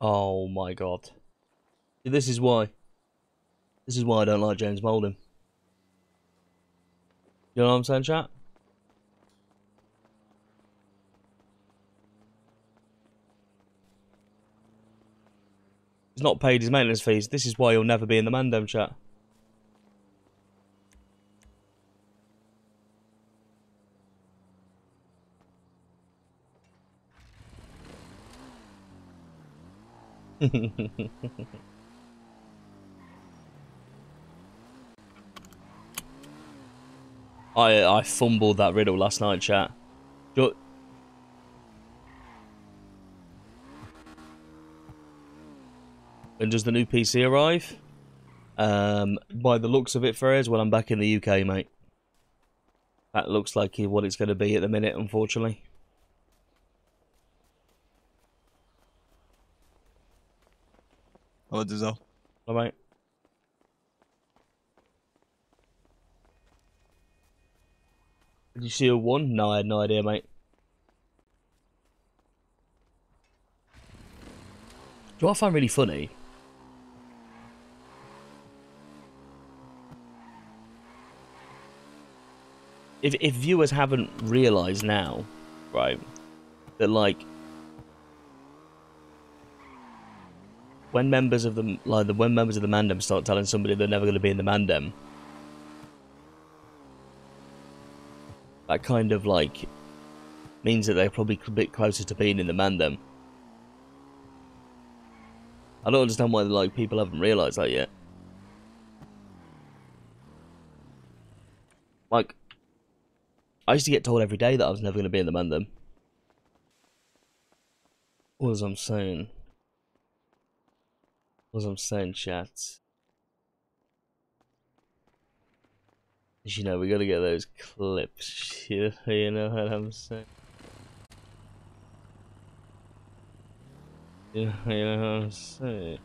Oh my god. This is why. This is why I don't like James Moulding. You know what I'm saying, chat? He's not paid his maintenance fees. This is why he'll never be in the Mandem chat. I I fumbled that riddle last night, chat. Do, when does the new PC arrive? Um, by the looks of it, Ferez, when I'm back in the UK, mate. That looks like what it's going to be at the minute, unfortunately. Hello, Dizel. All right. Did you see a one? No, I had no idea, mate. Do you know I find really funny? If if viewers haven't realised now, right, that like when members of the like the when members of the Mandem start telling somebody they're never going to be in the Mandem, that kind of like means that they're probably a bit closer to being in the Mandem. I don't understand why like people haven't realised that yet. Like, I used to get told every day that I was never going to be in the Mandem. What was I'm saying? What I'm saying, chat? You know, we gotta get those clips. You, you know what I'm saying? You, you know what I'm saying?